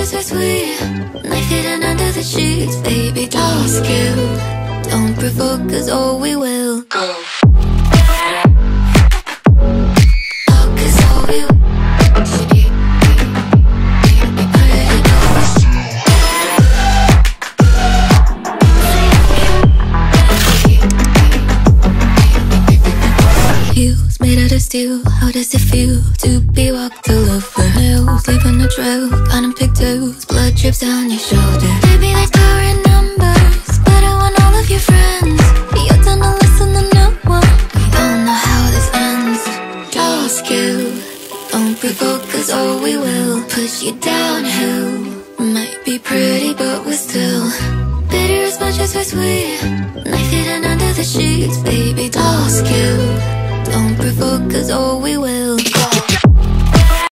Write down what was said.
as we're sweet Knife hidden under the sheets Baby, ask you Don't provoke cause oh we will. Go. Made out of steel. How does it feel to be walked all over? Nails leaving a trail, counting pigtails. Blood drips down your shoulder. Baby, there's power in numbers, but I want all of your friends. You're done to listen to no one. We all know how this ends. Ask you, don't provoke, cause oh we will push you downhill. Might be pretty, but we're still bitter as much as we're sweet. Knife hidden under the sheets, baby. Ask you. Don't provoke, cause oh, we will.